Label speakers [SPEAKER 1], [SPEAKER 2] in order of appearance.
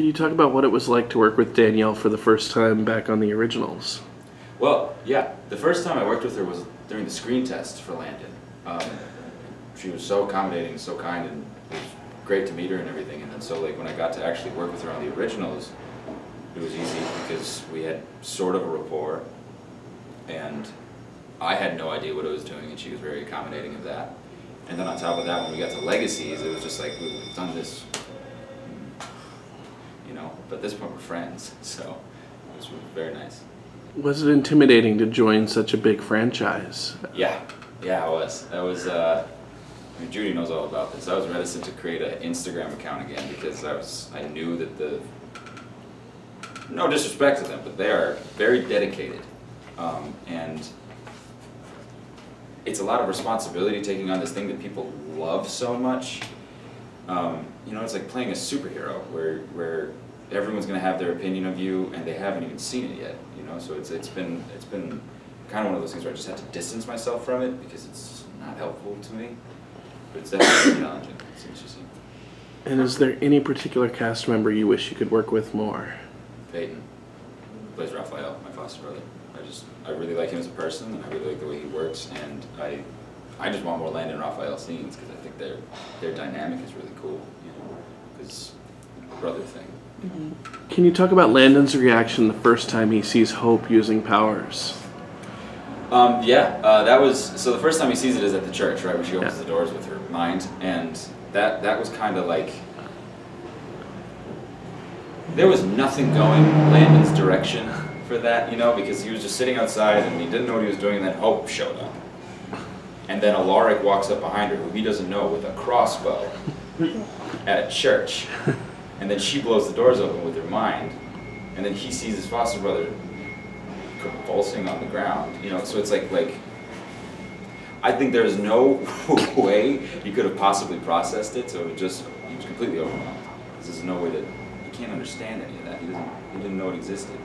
[SPEAKER 1] Can you talk about what it was like to work with Danielle for the first time back on the originals?
[SPEAKER 2] Well, yeah, the first time I worked with her was during the screen test for Landon. Um, she was so accommodating, so kind, and it was great to meet her and everything. And then so like when I got to actually work with her on the originals, it was easy because we had sort of a rapport, and I had no idea what I was doing, and she was very accommodating of that. And then on top of that, when we got to Legacies, it was just like we've done this, know. But at this point, we're friends, so it was very nice.
[SPEAKER 1] Was it intimidating to join such a big franchise?
[SPEAKER 2] Yeah, yeah, it was. I was. Uh, I mean, Judy knows all about this. I was reticent to create an Instagram account again because I was. I knew that the. No disrespect to them, but they are very dedicated, um, and it's a lot of responsibility taking on this thing that people love so much. Um, you know, it's like playing a superhero where where everyone's going to have their opinion of you, and they haven't even seen it yet. You know, so it's it's been it's been kind of one of those things where I just had to distance myself from it because it's not helpful to me. But it's definitely challenging. It's interesting.
[SPEAKER 1] And is there any particular cast member you wish you could work with more?
[SPEAKER 2] Peyton plays Rafael, my foster brother. I just I really like him as a person, and I really like the way he works, and I I just want more Landon and Rafael scenes because I think their their dynamic is really cool. You know, because brother thing.
[SPEAKER 1] Can you talk about Landon's reaction the first time he sees Hope using powers?
[SPEAKER 2] Um, yeah, uh, that was so. The first time he sees it is at the church, right, When she opens
[SPEAKER 1] Yeah.
[SPEAKER 2] the doors with her mind, and that that was kind of like there was nothing going Landon's direction for that, you know, because he was just sitting outside and he didn't know what he was doing, and then Hope showed up, and then Alaric walks up behind her, who he doesn't know, with a crossbow at a church, and then she blows the doors open with her mind, and then he sees his foster brother convulsing on the ground. You know, so it's like like I think there's no way he could have possibly processed it. So it just he was completely overwhelmed. There's no way that he can't understand any of that. He doesn't. He didn't know it existed.